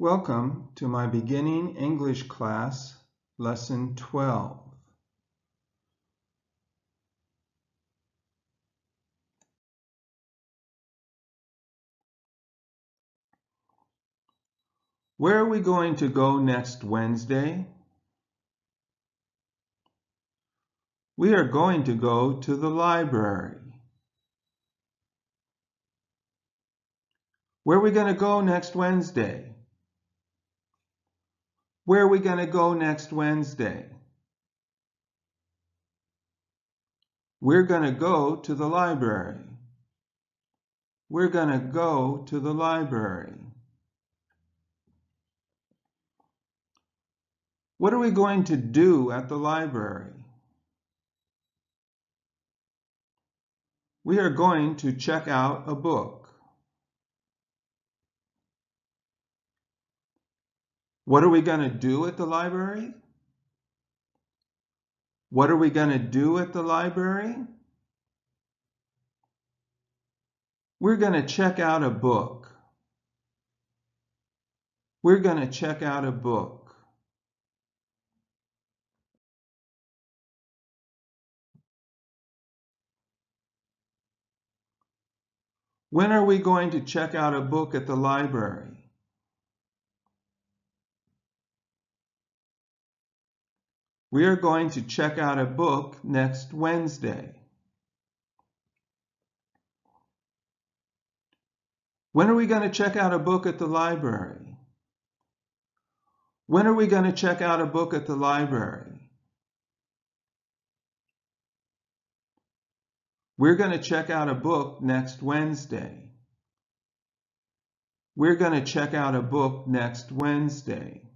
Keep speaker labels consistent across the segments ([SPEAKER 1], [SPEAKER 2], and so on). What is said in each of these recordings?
[SPEAKER 1] Welcome to my beginning English class, lesson 12. Where are we going to go next Wednesday? We are going to go to the library. Where are we going to go next Wednesday? Where are we going to go next Wednesday? We're going to go to the library. We're going to go to the library. What are we going to do at the library? We are going to check out a book. What are we going to do at the library? What are we going to do at the library? We're going to check out a book. We're going to check out a book. When are we going to check out a book at the library? We are going to check out a book next Wednesday. When are we going to check out a book at the library? When are we going to check out a book at the library? We're going to check out a book next Wednesday. We're going to check out a book next Wednesday.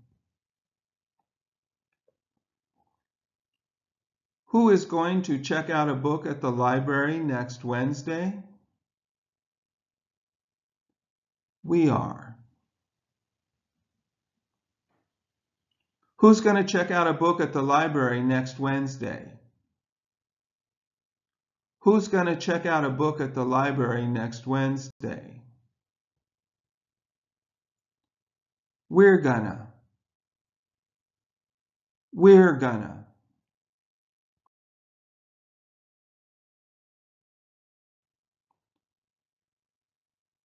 [SPEAKER 1] Who is going to check out a book at the library next Wednesday? We are. Who's going to check out a book at the library next Wednesday? Who's going to check out a book at the library next Wednesday? We're gonna. We're gonna.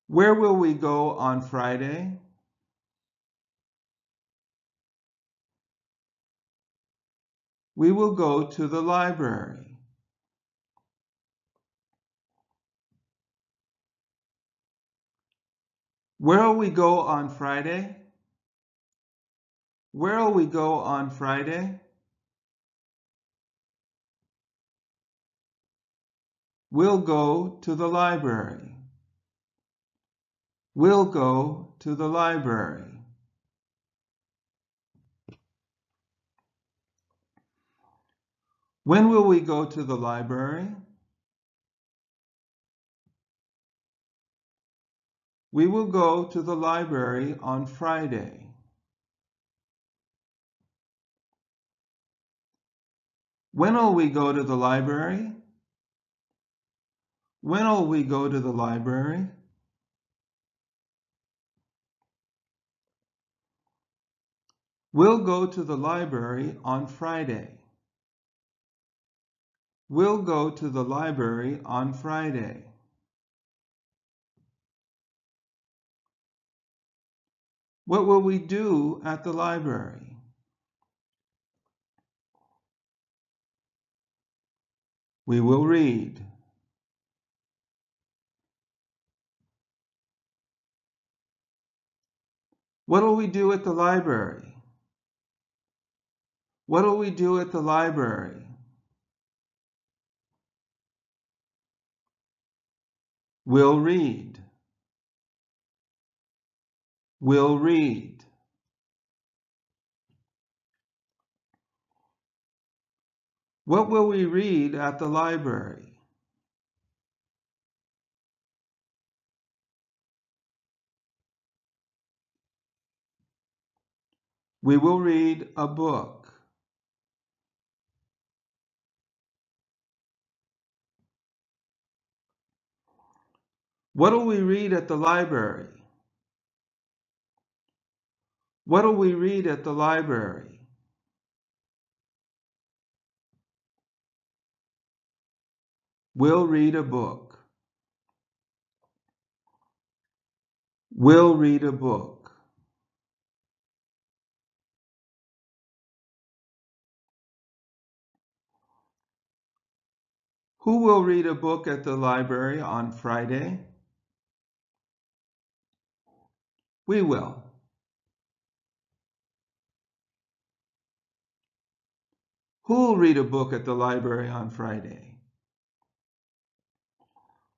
[SPEAKER 1] Where will we go on Friday? We will go to the library. Where will we go on Friday? Where will we go on Friday? We'll go to the library. We'll go to the library. When will we go to the library? We will go to the library on Friday. When will we go to the library? When will we go to the library? We'll go to the library on Friday. We'll go to the library on Friday. What will we do at the library? We will read. What will we do at the library? What will we do at the library? We'll read. We'll read. What will we read at the library? We will read a book. What will we read at the library? What'll we read at the library? We'll read a book. We'll read a book. Who will read a book at the library on Friday? We will. Who'll read a book at the library on Friday?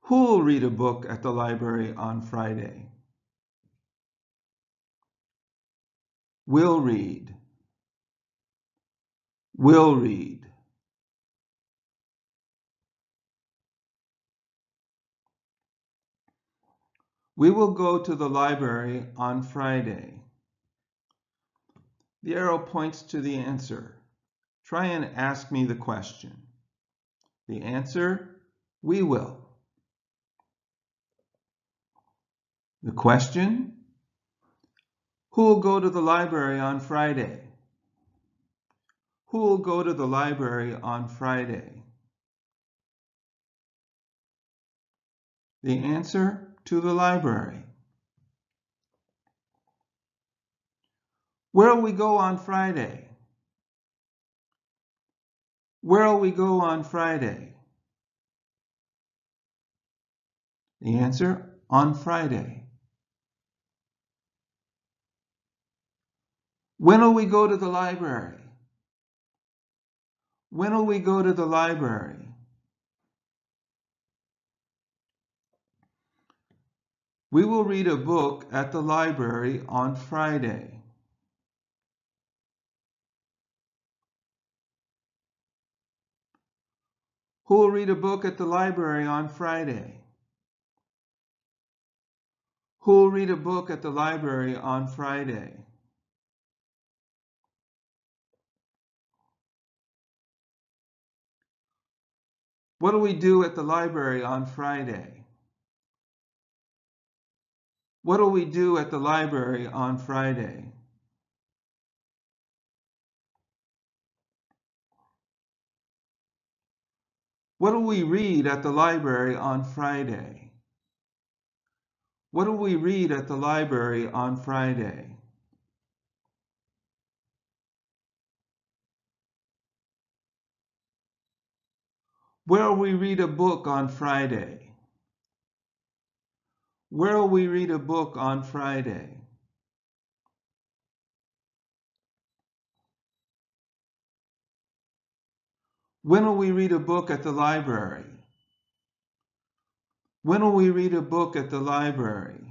[SPEAKER 1] Who'll read a book at the library on Friday? Will read. Will read. We will go to the library on Friday. The arrow points to the answer. Try and ask me the question. The answer, we will. The question, who will go to the library on Friday? Who will go to the library on Friday? The answer, to the library. Where'll we go on Friday? Where'll we go on Friday? The answer, on Friday. When'll we go to the library? When'll we go to the library? We will read a book at the library on Friday. Who will read a book at the library on Friday? Who will read a book at the library on Friday? What do we do at the library on Friday? What'll we do at the library on Friday? What'll we read at the library on Friday? What'll we read at the library on Friday? Where'll we read a book on Friday? Where'll we read a book on Friday? When will we read a book at the library? When will we read a book at the library?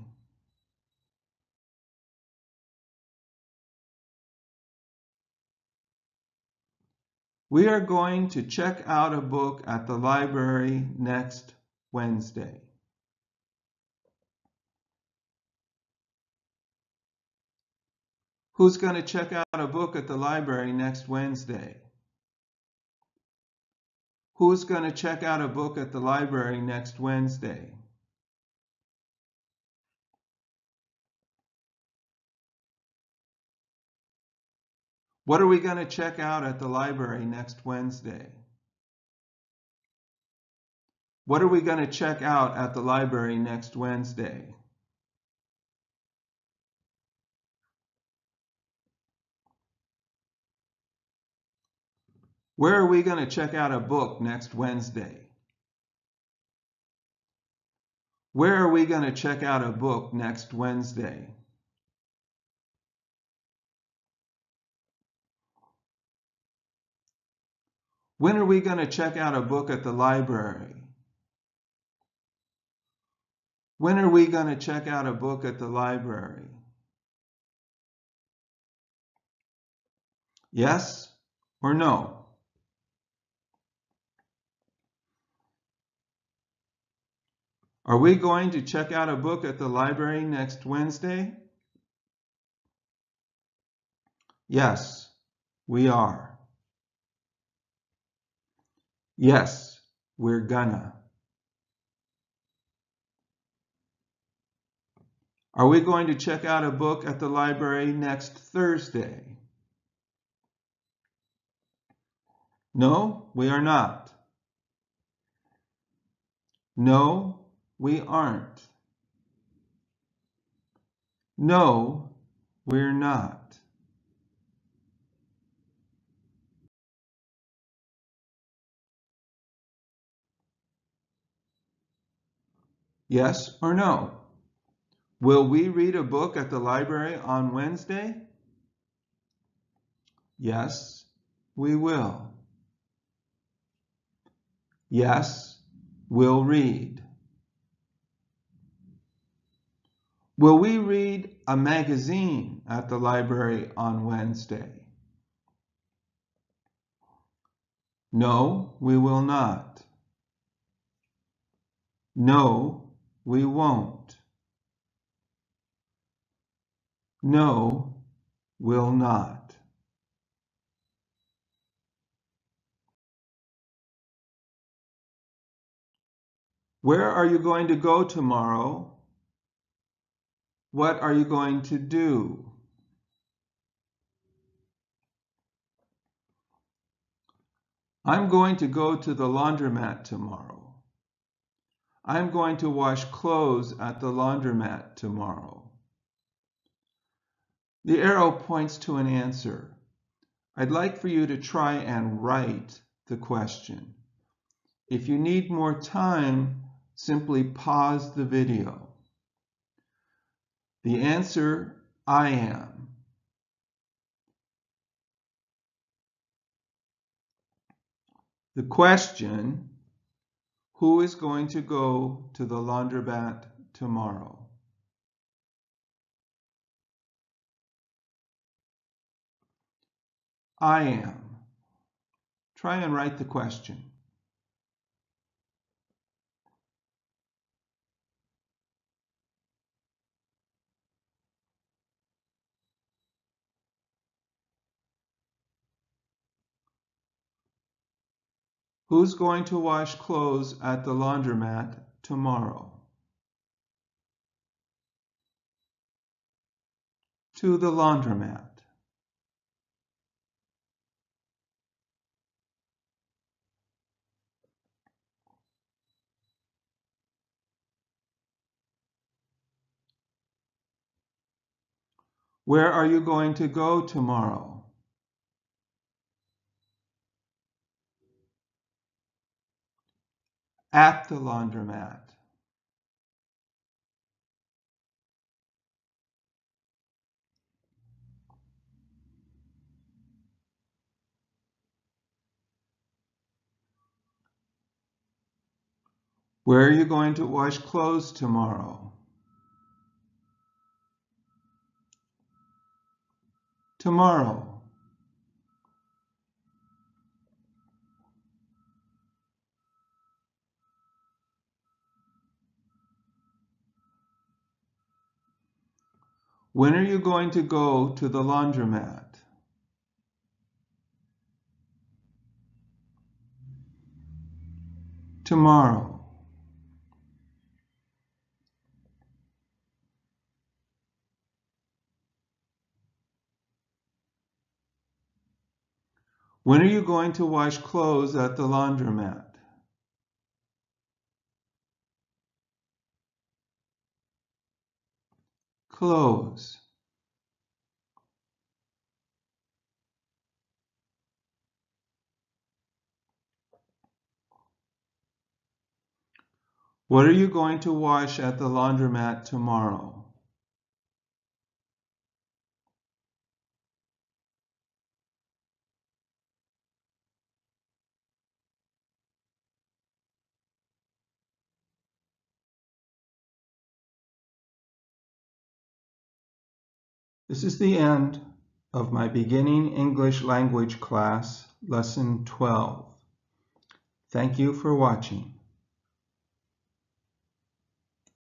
[SPEAKER 1] We are going to check out a book at the library next Wednesday. Who's going to check out a book at the library next Wednesday? Who's going to check out a book at the library next Wednesday? What are we going to check out at the library next Wednesday? What are we going to check out at the library next Wednesday? Where are we going to check out a book next Wednesday? Where are we going to check out a book next Wednesday? When are we going to check out a book at the library? When are we going to check out a book at the library? Yes or no? Are we going to check out a book at the library next Wednesday? Yes, we are. Yes, we're gonna. Are we going to check out a book at the library next Thursday? No, we are not. No, we aren't. No, we're not. Yes or no? Will we read a book at the library on Wednesday? Yes, we will. Yes, we'll read. Will we read a magazine at the library on Wednesday? No, we will not. No, we won't. No, will not. Where are you going to go tomorrow? What are you going to do? I'm going to go to the laundromat tomorrow. I'm going to wash clothes at the laundromat tomorrow. The arrow points to an answer. I'd like for you to try and write the question. If you need more time, simply pause the video. The answer, I am. The question, who is going to go to the laundromat tomorrow? I am. Try and write the question. Who's going to wash clothes at the laundromat tomorrow? To the laundromat. Where are you going to go tomorrow? At the laundromat. Where are you going to wash clothes tomorrow? tomorrow. When are you going to go to the laundromat? Tomorrow. When are you going to wash clothes at the laundromat? Clothes. What are you going to wash at the laundromat tomorrow? This is the end of my beginning English language class, lesson 12. Thank you for watching.